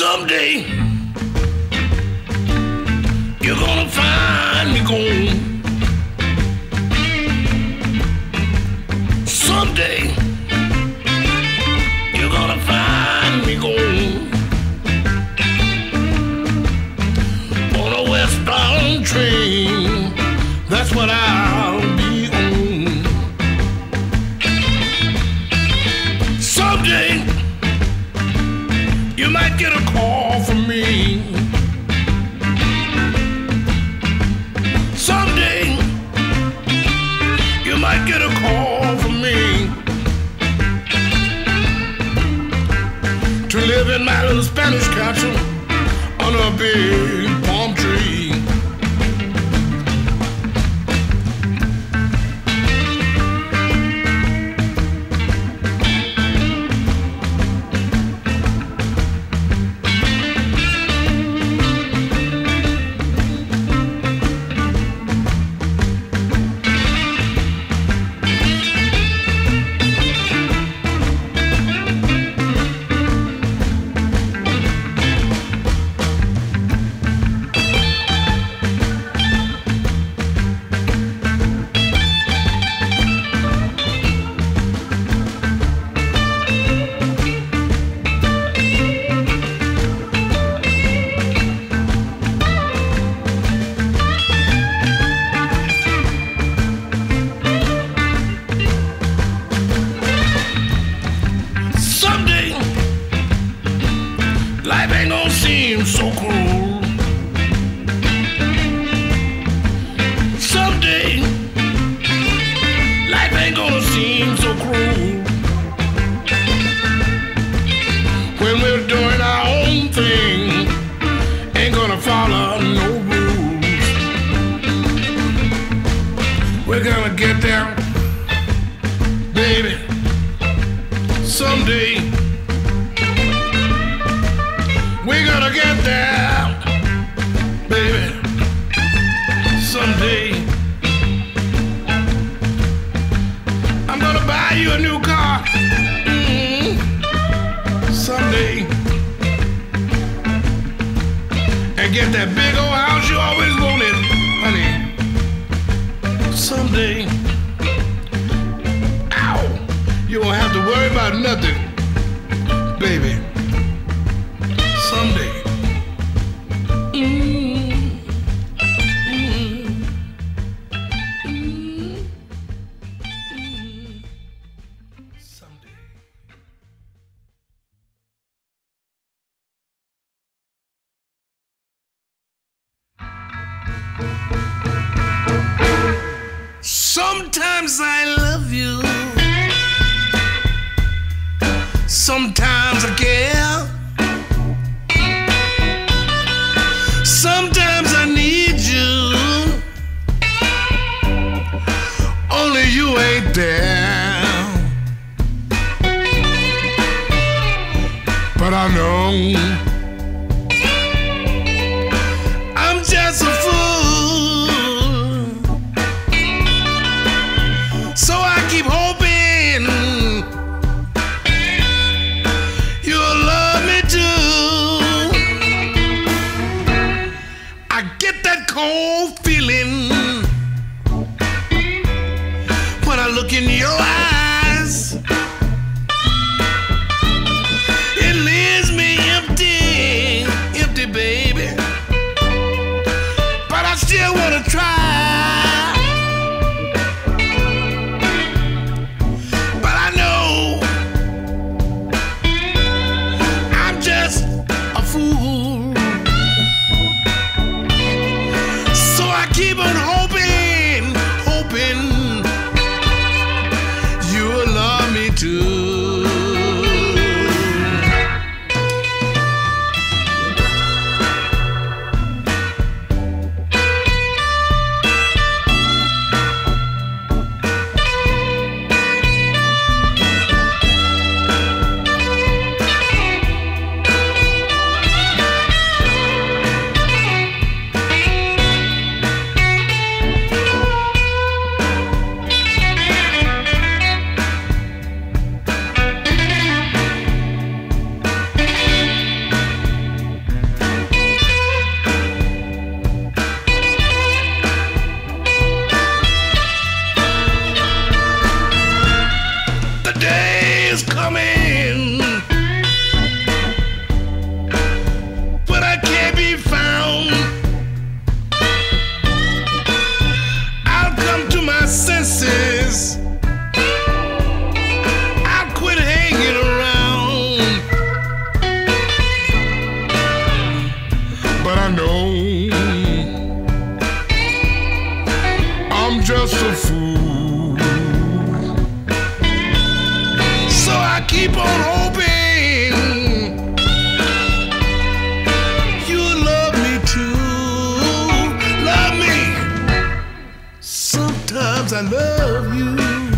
someday. get a call from me. To live in my little Spanish castle on a big palm get that big old house you always wanted, honey. Someday, ow, you won't have to worry about nothing, baby. Sometimes I love you. Sometimes I care. Sometimes I need you. Only you ain't there. But I know home coming. I love you.